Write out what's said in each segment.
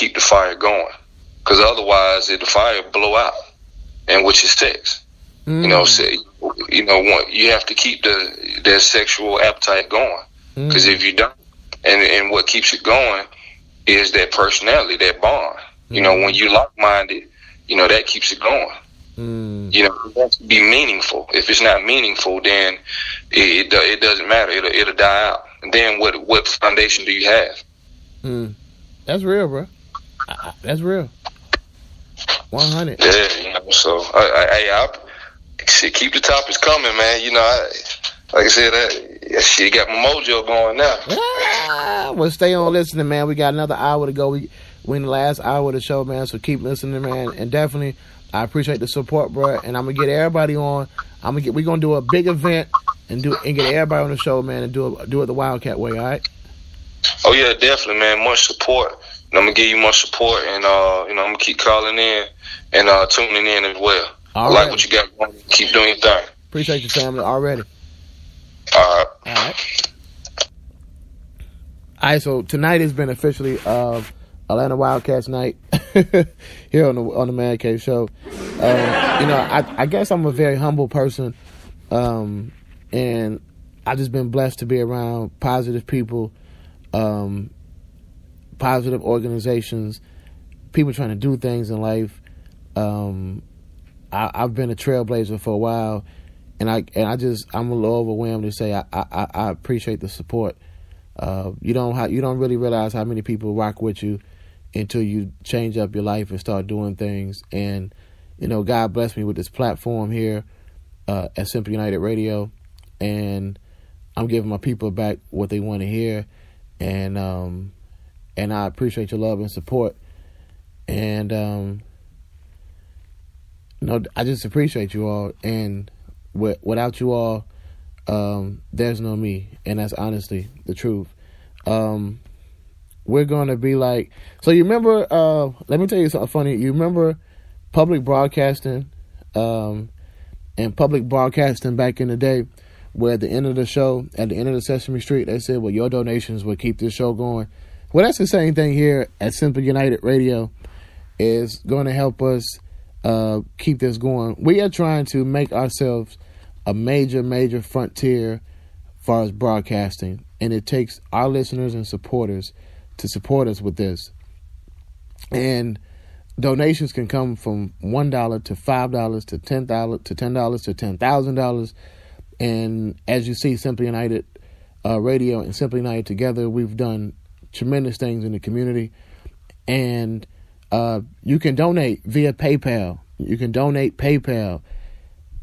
keep the fire going. Because otherwise, it, the fire blow out, and which is sex. Mm. You know, say, you know, what you have to keep the that sexual appetite going. Because mm. if you don't, and and what keeps it going is that personality, that bond. Mm. You know, when you lock minded, you know that keeps it going. Mm. You know, it has to be meaningful. If it's not meaningful, then it it, it doesn't matter. It'll it'll die out. And then what what foundation do you have? Mm. That's real, bro. That's real. One hundred. Yeah, you know, so I, I, I, I keep the topics coming, man. You know, I, like I said, that shit got my mojo going now. Ah, well, stay on listening, man. We got another hour to go. We we in the last hour of the show, man. So keep listening, man. And definitely, I appreciate the support, bro. And I'm gonna get everybody on. I'm gonna get. We're gonna do a big event and do and get everybody on the show, man, and do it do it the Wildcat way. All right. Oh yeah, definitely, man. Much support. And I'm gonna give you much support, and uh, you know, I'm gonna keep calling in and uh, tuning in as well. All I right. like what you got going. Keep doing your thing. Appreciate your family already. All right. All right. All right. So tonight has been officially uh, Atlanta Wildcats night here on the on the Man Cave Show. Um, you know, I, I guess I'm a very humble person, um, and I've just been blessed to be around positive people, um, positive organizations, people trying to do things in life. Um, I, have been a trailblazer for a while, and I and I just I'm a little overwhelmed to say I I, I appreciate the support. Uh, you don't you don't really realize how many people rock with you until you change up your life and start doing things. And you know, God bless me with this platform here uh, at Simply United Radio, and I'm giving my people back what they want to hear, and um, and I appreciate your love and support, and um, no, I just appreciate you all and without you all, um, there's no me, and that's honestly the truth. Um, we're gonna be like, so you remember? Uh, let me tell you something funny. You remember public broadcasting, um, and public broadcasting back in the day, where at the end of the show, at the end of the Sesame Street, they said, "Well, your donations will keep this show going." Well, that's the same thing here at Simply United Radio. Is going to help us uh, keep this going. We are trying to make ourselves a major, major frontier as far as broadcasting, and it takes our listeners and supporters to support us with this. And donations can come from one dollar to five dollars to ten dollars to ten dollars to ten thousand dollars. And as you see, Simply United uh, Radio and Simply United together, we've done tremendous things in the community. And uh, you can donate via PayPal. You can donate PayPal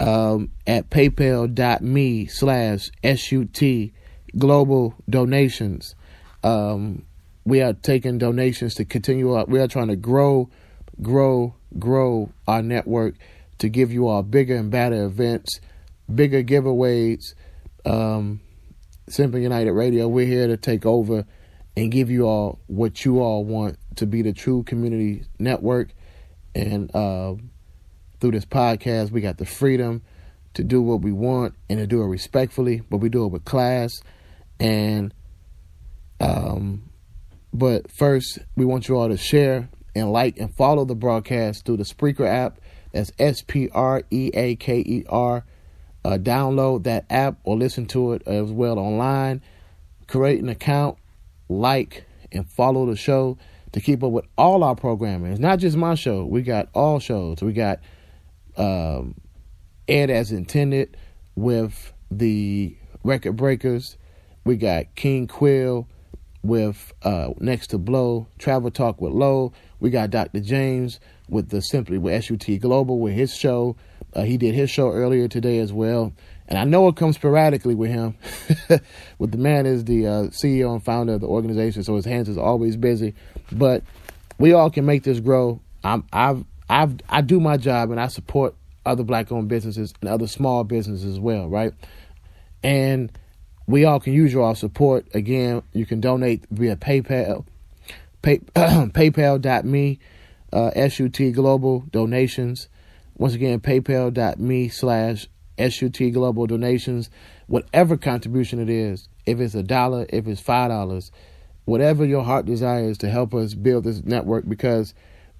um, at paypal.me slash SUT global donations. Um, we are taking donations to continue. Our, we are trying to grow, grow, grow our network to give you all bigger and better events, bigger giveaways. Um, Simply United Radio, we're here to take over and give you all what you all want to be the true community network. And uh, through this podcast, we got the freedom to do what we want and to do it respectfully, but we do it with class. And um, but first, we want you all to share and like and follow the broadcast through the Spreaker app. That's S P R E A K E R. Uh, download that app or listen to it as well online. Create an account, like, and follow the show to keep up with all our programming. It's not just my show. We got all shows. We got um, Ed as intended with the Record Breakers. We got King Quill with uh, Next to Blow, Travel Talk with Low. We got Dr. James with the Simply with SUT Global with his show. Uh, he did his show earlier today as well. And I know it comes sporadically with him. with the man is the uh, CEO and founder of the organization, so his hands is always busy. But we all can make this grow. I'm, I've, I've, I do my job, and I support other black-owned businesses and other small businesses as well, right? And we all can use your support. Again, you can donate via PayPal, pay, PayPal.me, uh, SUT Global Donations. Once again, PayPal.me slash SUT Global Donations, whatever contribution it is, if it's a dollar, if it's five dollars, whatever your heart desires to help us build this network because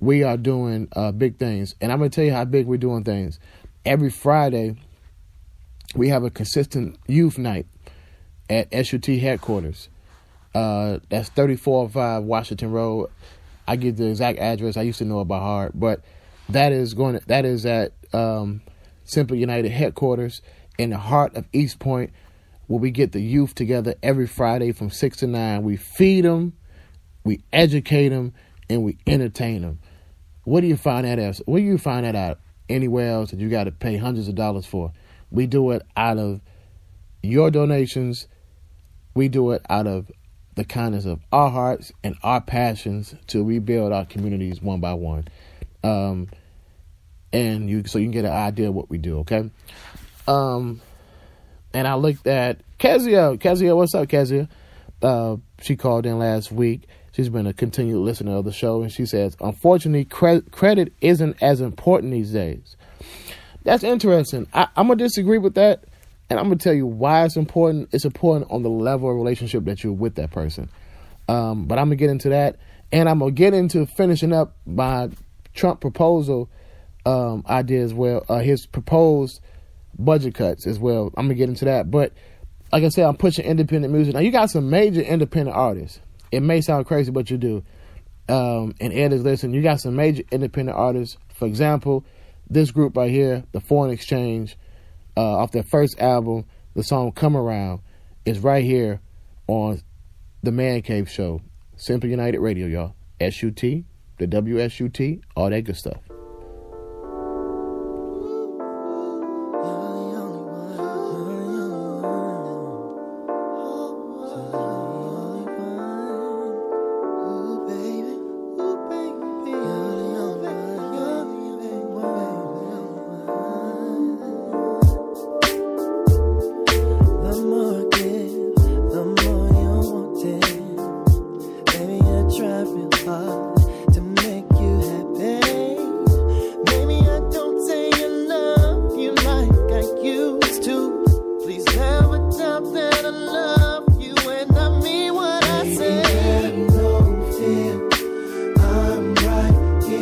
we are doing uh, big things. And I'm going to tell you how big we're doing things. Every Friday, we have a consistent youth night at SUT headquarters. Uh, that's 3405 Washington Road. I give the exact address. I used to know it by heart, but that is going. To, that is at um, Simply United headquarters in the heart of East Point, where we get the youth together every Friday from six to nine. We feed them, we educate them, and we entertain them. What do you find that as? Where do you find that out anywhere else that you got to pay hundreds of dollars for? We do it out of your donations. We do it out of the kindness of our hearts and our passions to rebuild our communities one by one. Um, and you so you can get an idea of what we do, okay? Um, and I looked at Kezia. Kezia, what's up, Kezia? Uh, she called in last week. She's been a continued listener of the show, and she says, unfortunately, cre- credit isn't as important these days. That's interesting. I, I'm gonna disagree with that, and I'm gonna tell you why it's important. It's important on the level of relationship that you're with that person. Um, but I'm gonna get into that, and I'm gonna get into finishing up my Trump proposal um, idea as well. Uh, his proposed budget cuts as well. I'm gonna get into that, but like I said, I'm pushing independent music. Now you got some major independent artists. It may sound crazy, but you do. Um, and Ed is listening. You got some major independent artists. For example, this group right here, the Foreign Exchange, uh, off their first album, the song "Come Around" is right here on the Man Cave Show, Simply United Radio, y'all. SUT, the WSUT, all that good stuff.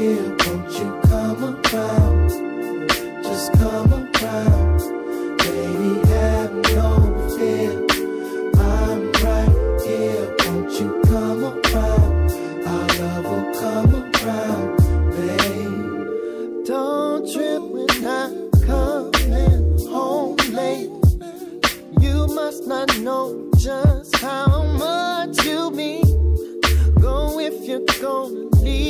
won't you come around? Just come around, baby, have no fear. I'm right here, won't you come around? Our love will come around, babe. Don't trip when I'm coming home late. You must not know just how much you mean. Go if you're gonna leave.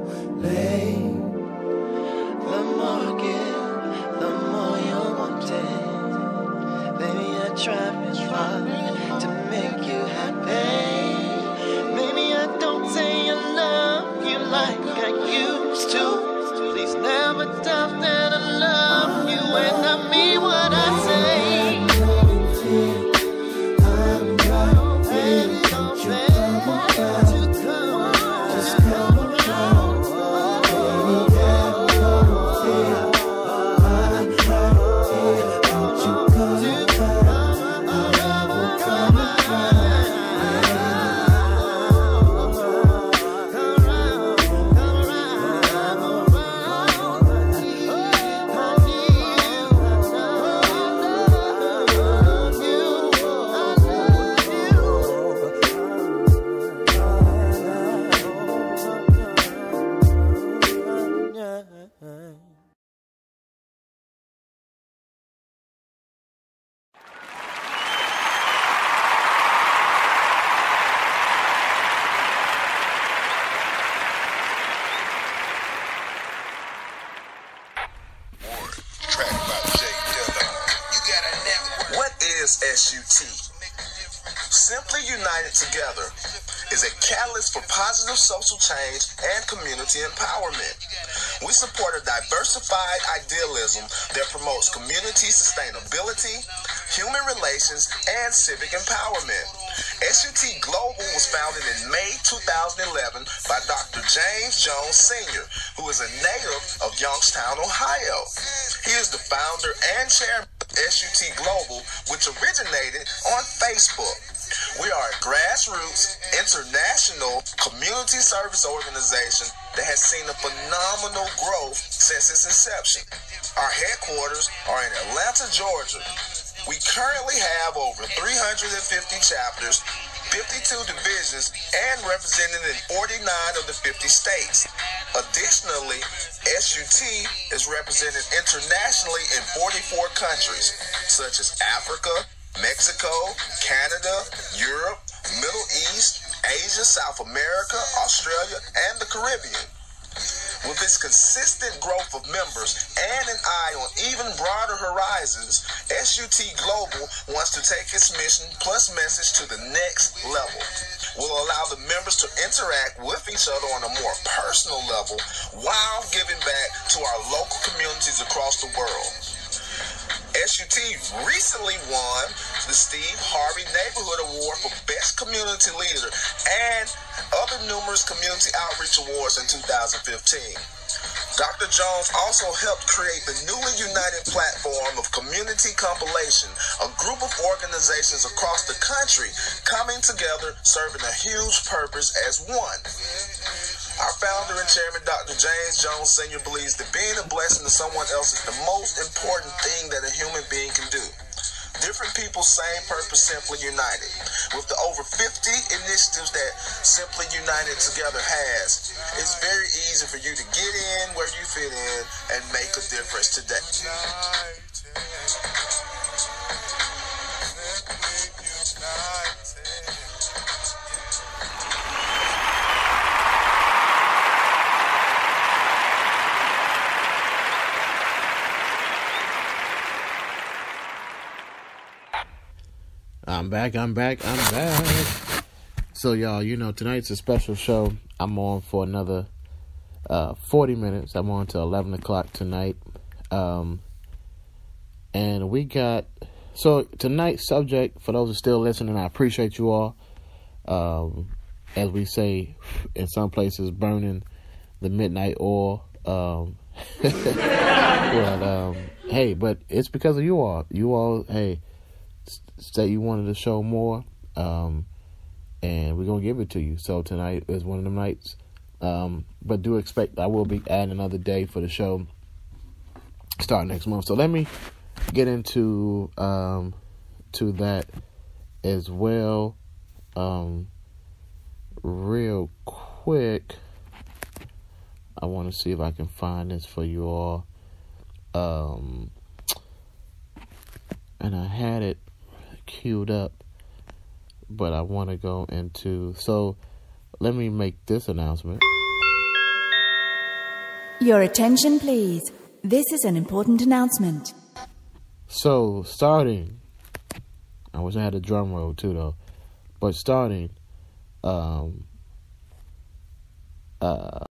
catalyst for positive social change and community empowerment. We support a diversified idealism that promotes community sustainability, human relations, and civic empowerment. SUT Global was founded in May 2011 by Dr. James Jones Sr., who is a native of Youngstown, Ohio. He is the founder and chairman of SUT Global, which originated on Facebook. We are a grassroots, international community service organization that has seen a phenomenal growth since its inception. Our headquarters are in Atlanta, Georgia. We currently have over 350 chapters, 52 divisions, and represented in 49 of the 50 states. Additionally, SUT is represented internationally in 44 countries, such as Africa, Mexico, Canada, Europe, Middle East, Asia, South America, Australia, and the Caribbean. With its consistent growth of members and an eye on even broader horizons, SUT Global wants to take its mission plus message to the next level. Will allow the members to interact with each other on a more personal level while giving back to our local communities across the world. SUT recently won the Steve Harvey Neighborhood Award for Best Community Leader and other numerous community outreach awards in 2015. Dr. Jones also helped create the newly united platform of Community Compilation, a group of organizations across the country coming together serving a huge purpose as one. Our founder and chairman, Dr. James Jones Sr., believes that being a blessing to someone else is the most important thing that a human being can do. Different people, same purpose, simply united. With the over 50 initiatives that Simply United Together has, it's very easy for you to get in where you fit in and make a difference today. I'm back, I'm back, I'm back. So, y'all, you know, tonight's a special show. I'm on for another uh, 40 minutes. I'm on till 11 o'clock tonight. Um, and we got, so tonight's subject, for those who still listening, I appreciate you all. Um, as we say in some places, burning the midnight oil. Um, but, um, hey, but it's because of you all. You all, hey, say you wanted to show more, um, and we're gonna give it to you. So tonight is one of the nights. Um, but do expect I will be adding another day for the show start next month. So let me get into um, to that as well, um, real quick. I want to see if I can find this for you all. Um, and I had it queued up, but I want to go into. So let me make this announcement. Your attention, please. This is an important announcement. So, starting, I wish I had a drum roll too, though, but starting, um, uh,